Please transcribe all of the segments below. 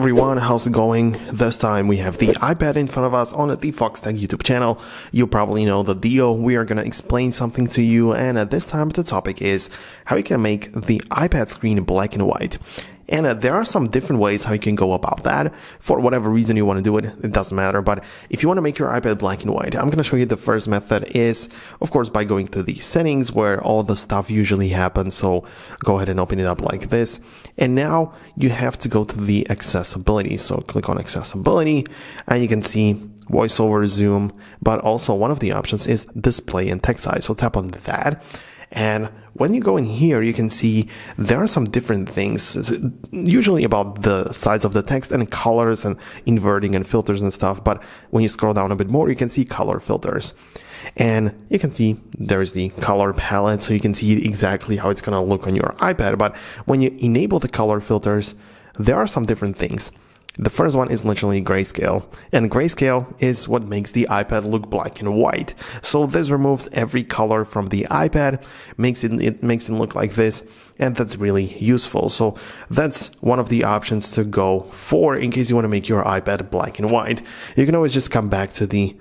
everyone, how's it going? This time we have the iPad in front of us on the Foxtecc YouTube channel. You probably know the deal. We are gonna explain something to you and at this time the topic is how you can make the iPad screen black and white. And uh, there are some different ways how you can go about that. For whatever reason you want to do it, it doesn't matter. But if you want to make your iPad black and white, I'm going to show you the first method is, of course, by going to the settings where all the stuff usually happens. So go ahead and open it up like this. And now you have to go to the accessibility. So click on accessibility and you can see voiceover zoom, but also one of the options is display and text size. So tap on that and when you go in here, you can see there are some different things, usually about the size of the text and colors and inverting and filters and stuff. But when you scroll down a bit more, you can see color filters. And you can see there's the color palette, so you can see exactly how it's going to look on your iPad. But when you enable the color filters, there are some different things. The first one is literally grayscale, and grayscale is what makes the iPad look black and white. So this removes every color from the iPad, makes it, it makes it look like this, and that's really useful. So that's one of the options to go for in case you want to make your iPad black and white. You can always just come back to the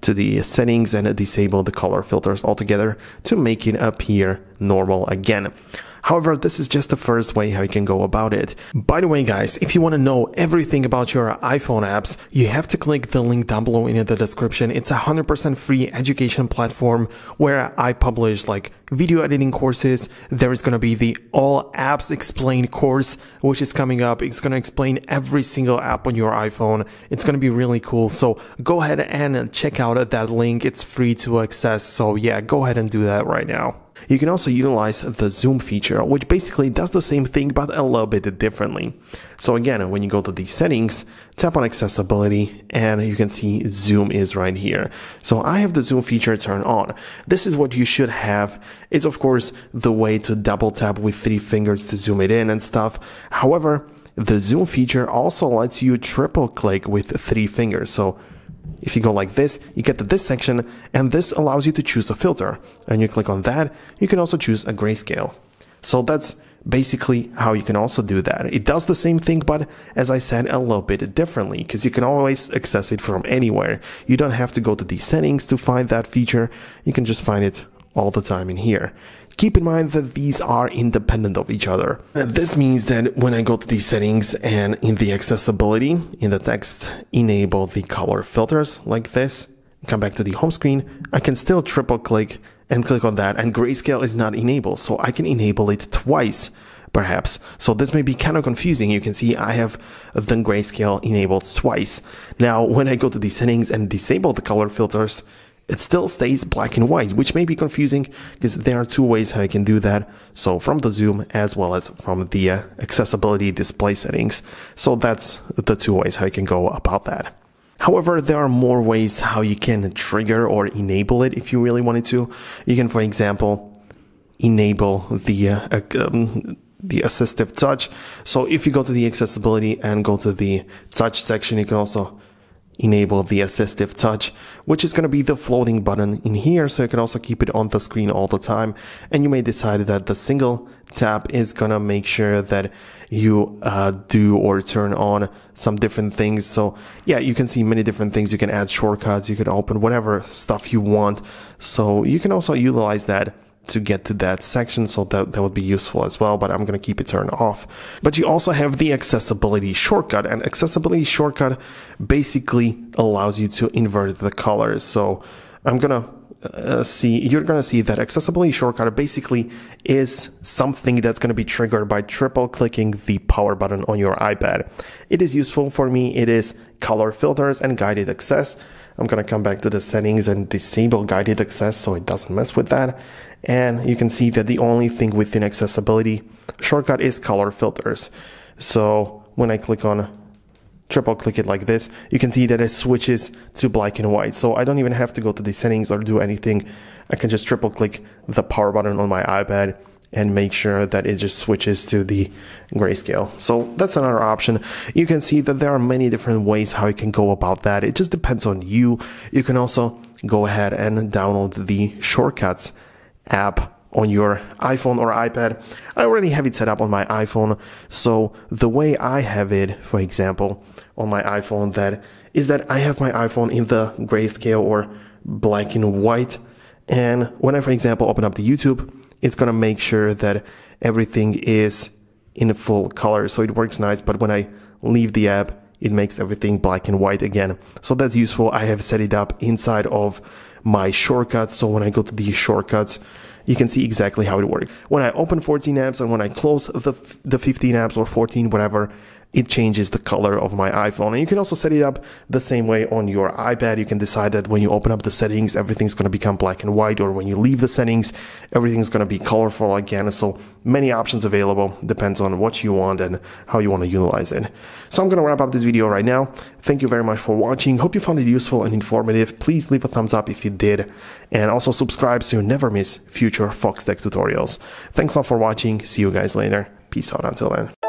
to the settings and disable the color filters altogether to make it appear normal again. However, this is just the first way how you can go about it. By the way, guys, if you want to know everything about your iPhone apps, you have to click the link down below in the description. It's a 100% free education platform where I publish like video editing courses. There is going to be the all apps explained course, which is coming up. It's going to explain every single app on your iPhone. It's going to be really cool. So go ahead and check out that link. It's free to access. So yeah, go ahead and do that right now. You can also utilize the zoom feature, which basically does the same thing but a little bit differently. So again, when you go to these settings, tap on accessibility and you can see zoom is right here. So I have the zoom feature turned on. This is what you should have. It's of course the way to double tap with three fingers to zoom it in and stuff. However, the zoom feature also lets you triple click with three fingers. So if you go like this, you get to this section, and this allows you to choose a filter. And you click on that, you can also choose a grayscale. So that's basically how you can also do that. It does the same thing, but as I said, a little bit differently, because you can always access it from anywhere. You don't have to go to the settings to find that feature. You can just find it all the time in here. Keep in mind that these are independent of each other. And this means that when I go to these settings and in the accessibility, in the text, enable the color filters like this, come back to the home screen, I can still triple click and click on that and grayscale is not enabled. So I can enable it twice perhaps. So this may be kind of confusing. You can see I have the grayscale enabled twice. Now, when I go to the settings and disable the color filters, it still stays black and white, which may be confusing because there are two ways how you can do that. So from the zoom as well as from the uh, accessibility display settings. So that's the two ways how you can go about that. However, there are more ways how you can trigger or enable it if you really wanted to. You can, for example, enable the uh, um, the assistive touch. So if you go to the accessibility and go to the touch section, you can also enable the assistive touch, which is going to be the floating button in here. So you can also keep it on the screen all the time. And you may decide that the single tap is going to make sure that you uh, do or turn on some different things. So yeah, you can see many different things. You can add shortcuts. You can open whatever stuff you want. So you can also utilize that to get to that section so that, that would be useful as well but I'm going to keep it turned off. But you also have the accessibility shortcut and accessibility shortcut basically allows you to invert the colors. So I'm going to uh, see you're going to see that accessibility shortcut basically is something that's going to be triggered by triple clicking the power button on your iPad. It is useful for me. It is color filters and guided access I'm going to come back to the settings and disable guided access so it doesn't mess with that and you can see that the only thing within accessibility shortcut is color filters. So when I click on triple click it like this, you can see that it switches to black and white. So I don't even have to go to the settings or do anything. I can just triple click the power button on my iPad and make sure that it just switches to the grayscale. So that's another option. You can see that there are many different ways how you can go about that. It just depends on you. You can also go ahead and download the shortcuts app on your iPhone or iPad. I already have it set up on my iPhone. So the way I have it, for example, on my iPhone that is that I have my iPhone in the grayscale or black and white. And when I, for example, open up the YouTube, it's going to make sure that everything is in full color. So it works nice. But when I leave the app, it makes everything black and white again. So that's useful. I have set it up inside of my shortcuts. So when I go to these shortcuts, you can see exactly how it works. When I open 14 apps and when I close the, the 15 apps or 14, whatever, it changes the color of my iPhone. And you can also set it up the same way on your iPad. You can decide that when you open up the settings, everything's going to become black and white, or when you leave the settings, everything's going to be colorful again. So many options available. Depends on what you want and how you want to utilize it. So I'm going to wrap up this video right now. Thank you very much for watching. Hope you found it useful and informative. Please leave a thumbs up if you did. And also subscribe so you never miss future Foxtecc tutorials. Thanks a lot for watching. See you guys later. Peace out until then.